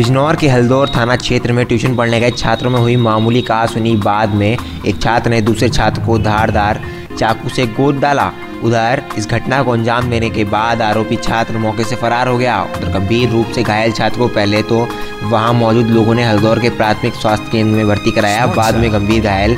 बिजनौर के हल्दौर थाना क्षेत्र में ट्यूशन पढ़ने गए छात्रों में हुई मामूली कहा सुनी बाद में एक छात्र ने दूसरे छात्र को धारदार चाकू से गोद डाला। उधर इस घटना को अंजाम देने के बाद आरोपी छात्र मौके से फरार हो गया। उधर गंभीर रूप से घायल छात्र को पहले तो वहाँ मौजूद लोगों ने हल्दौर के प्राथमिक स्वास्थ्य केंद्र में भर्ती कराया। बाद में गंभीर घायल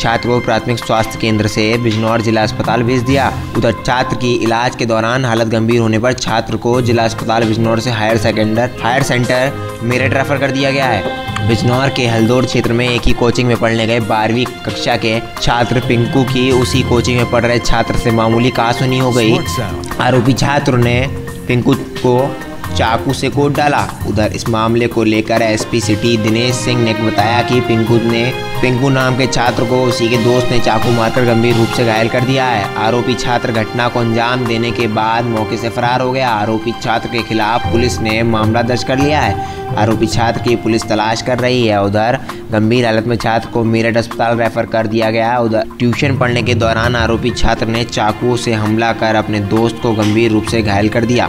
छात्र को प्राथमिक स्वास्थ्य केंद्र से बिजनौर जिला अस्पताल भेज दिया। उधर छात्र की इलाज के दौरान हालत गंभीर होने पर छात्र को जिला अस्पताल बिजनौर से higher secondary higher centre Meerut refer कर दिया गया है। बिजनौर के हल्दौर क्षेत्र में एक ही कोचिंग में पढ़ने गए बारहवीं कक्षा के छात्र पिंकू की उसी कोचिंग में पढ़ रहे छात्र से मामूली कासुनी हो गई। आरोपी छात्र ने पिंकू को चाकू से कोट डाला। उधर इस मामले को लेकर एसपी सिटी दिनेश सिंह ने बताया कि पिंकू ने, पिंकू नाम के छात्र को उसी के दोस्त ने चाकू मारकर गंभीर रूप से घायल कर दिया है। आरोपी छात्र घटना को अंजाम देने के बाद मौके से फरार हो गया। आरोपी छात्र के खिलाफ पुलिस ने मामला दर्ज कर लिया है। आरोपी छात्र की पुलिस तलाश कर रही है। उधर गंभीर हालत में छात्र को मेरठ अस्पताल रेफर कर दिया गया। उधर ट्यूशन पढ़ने के दौरान आरोपी छात्र ने चाकू से हमला कर अपने दोस्त को गंभीर रूप से घायल कर दिया।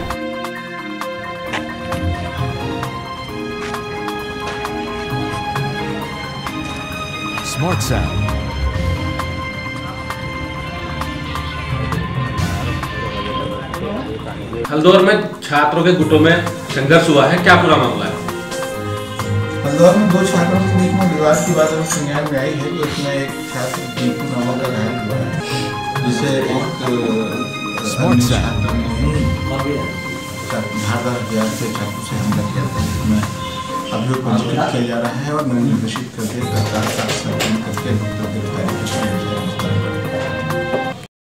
Smart Sound. हल्दौर में छात्रों के गुटों में संघर्ष हुआ है क्या पूरा मामला है? हल्दौर में दो छात्रों के बीच में विवाद की बात अभी संज्ञान में आई है कि उसमें एक छात्र दीपू नामक का घायल हुआ है जिसे एक छात्र ने धारदार हथियार से चाकू से हमला किया था जिसमें अभियोग पंजीकृत किया जा रहा है और निर्देशित करके तत्काल साक्ष्य करके